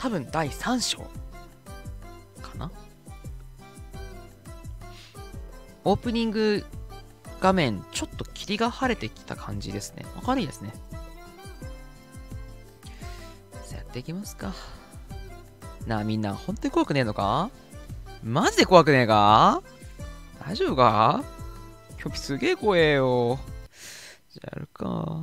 多分第3章かな。オープニング画面ちょっと霧が晴れてきた感じですね。明るいですね。さあやっていきますか。なあみんな本当に怖くねえのか？マジで怖くねえか？大丈夫か？キョピすげえ怖えよ。じゃあやるか。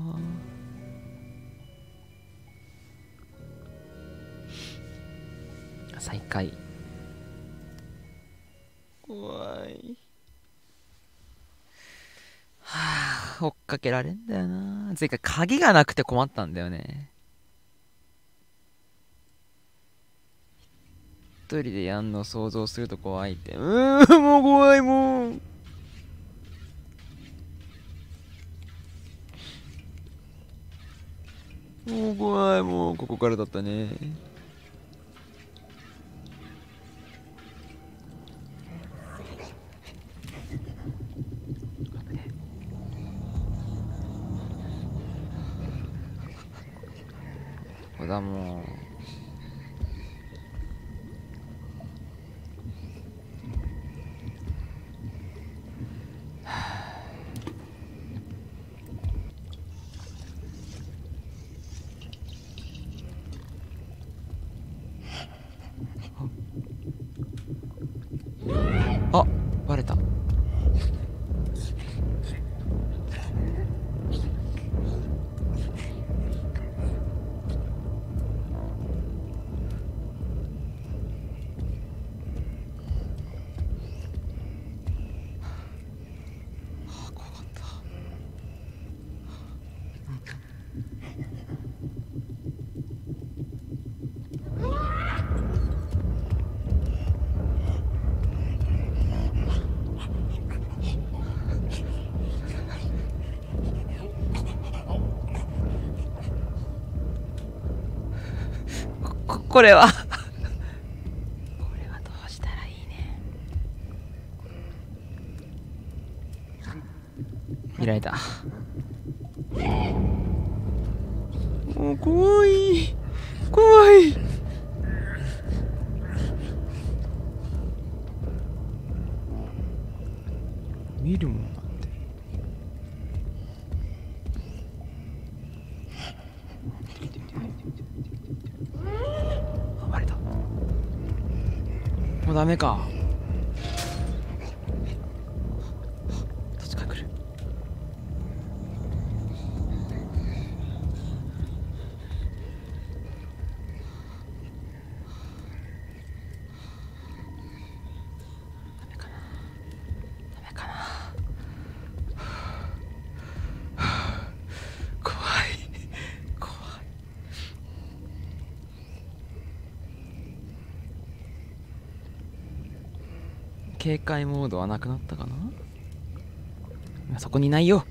再開。怖い。はあ追っかけられんだよな。前回鍵がなくて困ったんだよね。一人でやんの想像すると怖いって。うーんもう怖いもうもう怖いもうここからだったねこれだもうあバレた。ここれは。これはどうしたらいいね。見られた。もう怖い。怖い。見るもんなんてあバレたもうダメかどっちから来るダメかなダメかな怖い怖い警戒モードはなくなったかな？そこにないよ。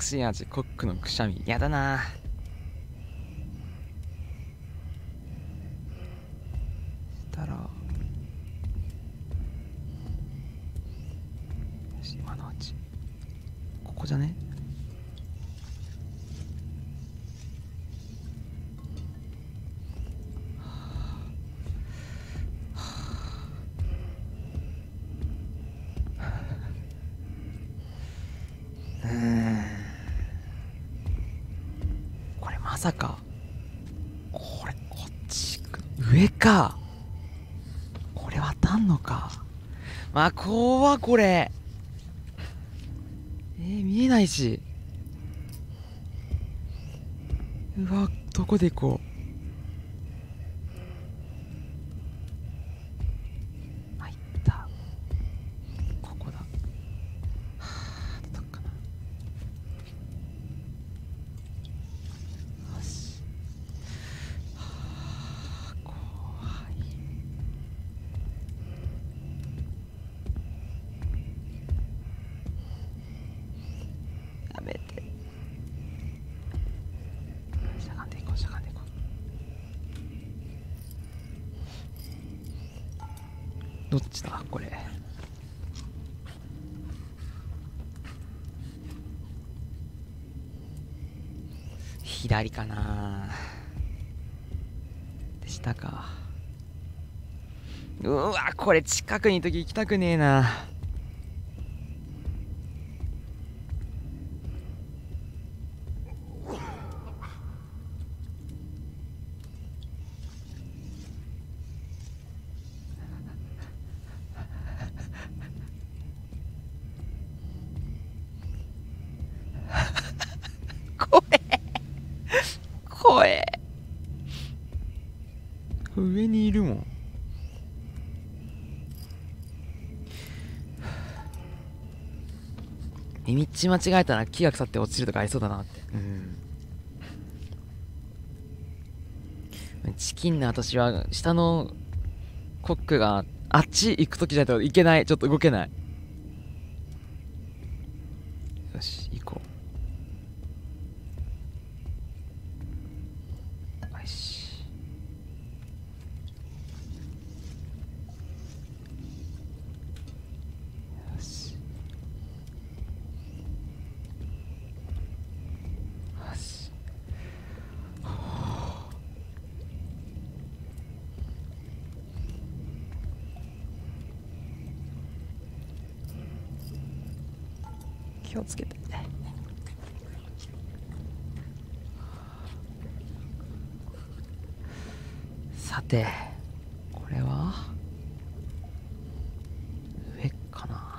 隠し味コックのくしゃみやだなしたら今のうちここじゃねか。これ渡んのか。まあ怖これ。えー、見えないし。うわどこで行こう入ったここだはあどっかなよししゃがんでいこうしゃがんでいこうどっちだ？これ。左かな。でしたか。うわこれ近くにいる時行きたくねえな怖え怖え上にいるもん道間違えたら木が腐って落ちるとかありそうだなって。うん。チキンの私は下のコックがあっち行く時じゃないといけない。ちょっと動けないよし行こうよしよしよし気をつけて。さてこれは？上かな？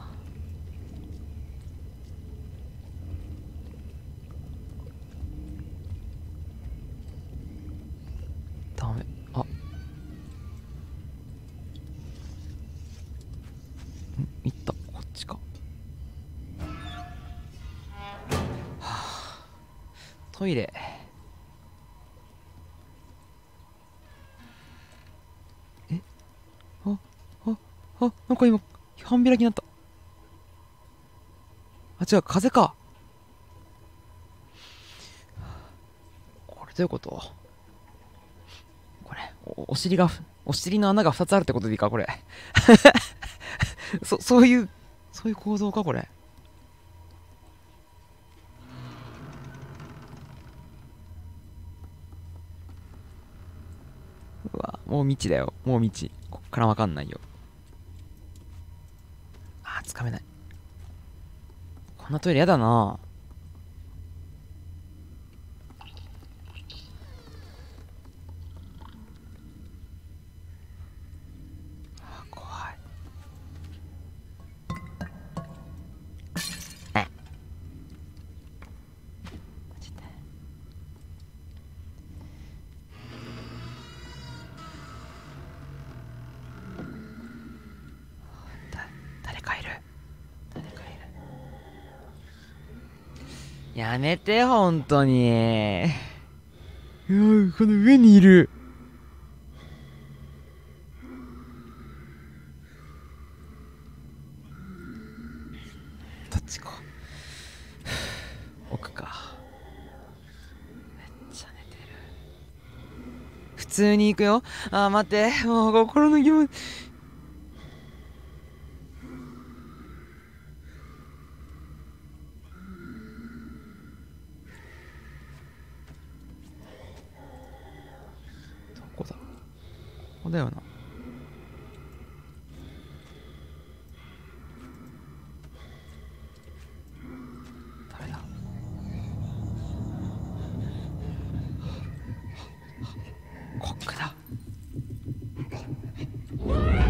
トイレ。え？あ？あ？あ？なんか今半開きになった。あ違う風か。これどういうこと？これおお尻がお尻の穴が2つあるってことでいいかこれ。そそういうそういう構造かこれ。もう道だよ。もう道こっからわかんないよ。あつかめない。こんなトイレやだな。ぁやめて本当に。うわこの上にいる。どっちか奥か。めっちゃ寝てる。普通に行くよ。あー待って。もう心の疑問。どこだここだよな。誰だ？コックだ。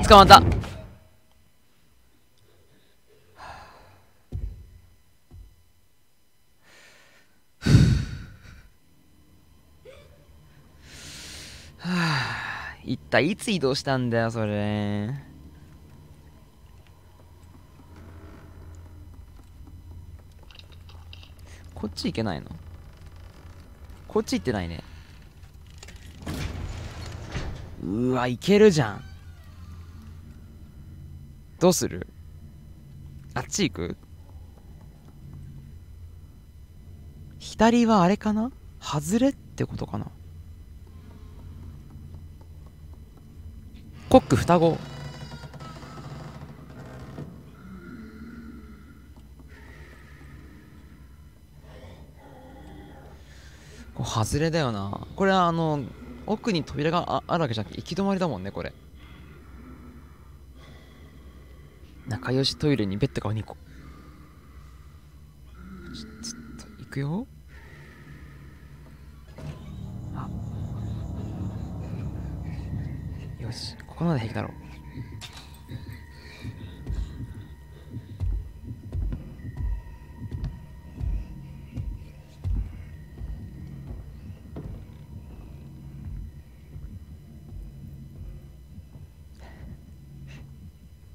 捕まった。一体いつ移動したんだよそれ。こっち行けないの？こっち行ってないね。うわ行けるじゃん。どうする？あっち行く？左はあれかな？外れってってことかな？コック双子。これ外れだよな。これはあの奥に扉がああるわけじゃなくて行き止まりだもんねこれ。仲良しトイレにベッドが2個ちょちょっと行くよ。ここまで平気だろう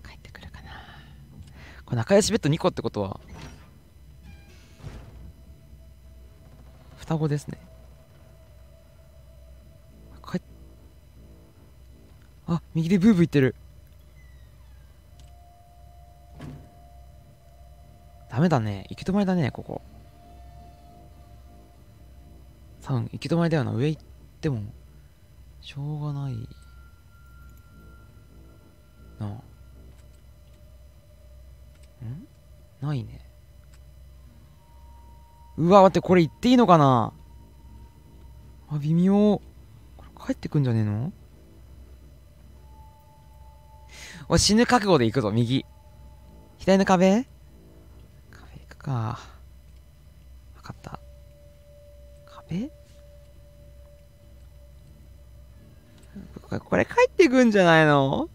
帰ってくるかな。これ仲良しベッド2個ってことは双子ですね。右でブーブー言ってる。ダメだね。行き止まりだねここ。多分行き止まりだよな。上行ってもしょうがない。なあ。ん？ないね。うわ待ってこれ言っていいのかな？あ微妙。これ帰ってくんじゃねえの？おい死ぬ覚悟で行くぞ右。左の壁？壁行くか。分かった。壁？これこれ帰ってくんじゃないの？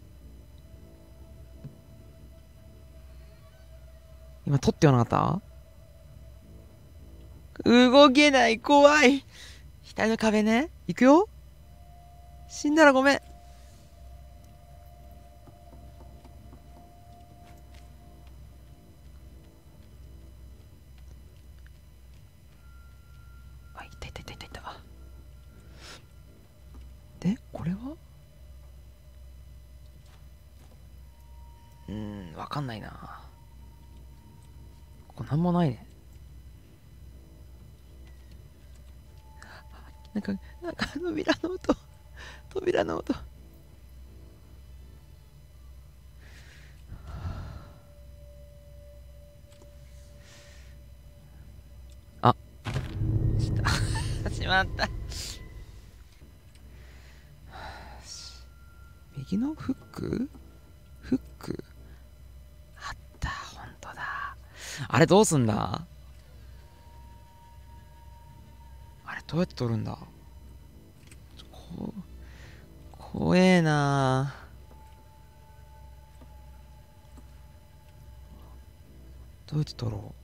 今撮ってはなかった？動けない怖い。額の壁ね。行くよ。死んだらごめんあいたいたいたいたいたでこれはうーんわかんないなここなんもないね。なんかなんか扉の音。扉の音。あ。した。しまった。右のフックフックあった本当だあれどうすんだ？あれどうやって取るんだ？こ怖えな。どうやって取ろう？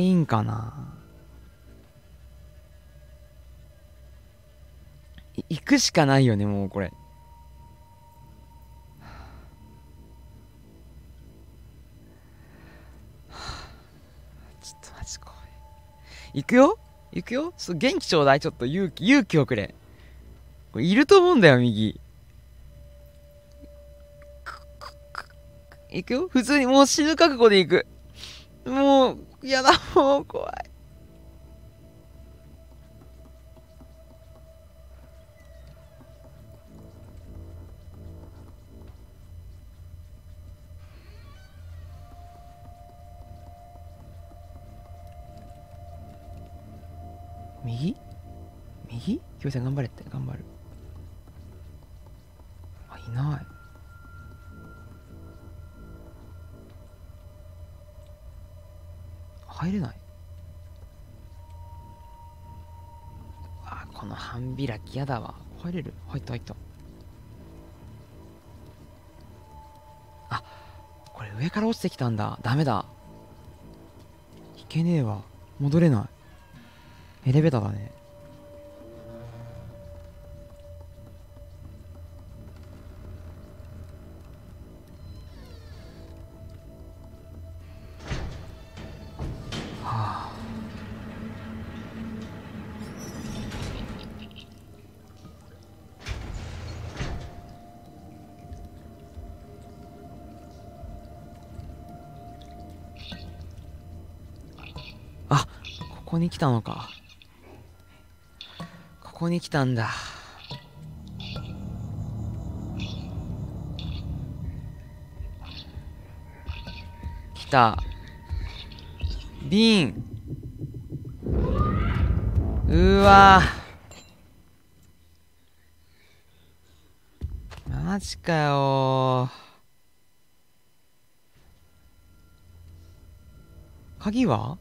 いいんかな？行くしかないよねもうこれ。ちょっとマジ怖い。行くよ？行くよ？そう元気ちょうだい。ちょっと勇気勇気をくれ。これいると思うんだよ右。行くよ？普通にもう死ぬ覚悟で行く。もうやだもう怖い。右？右？京さん頑張れって頑張る。あいない。入れない？あこの半開きやだわ。入れる？入った入った。あこれ上から落ちてきたんだ。ダメだ。いけねえわ。戻れない。エレベーターだね。に来たのか。ここに来たんだ。来た。瓶うわ。マジかよ。鍵は？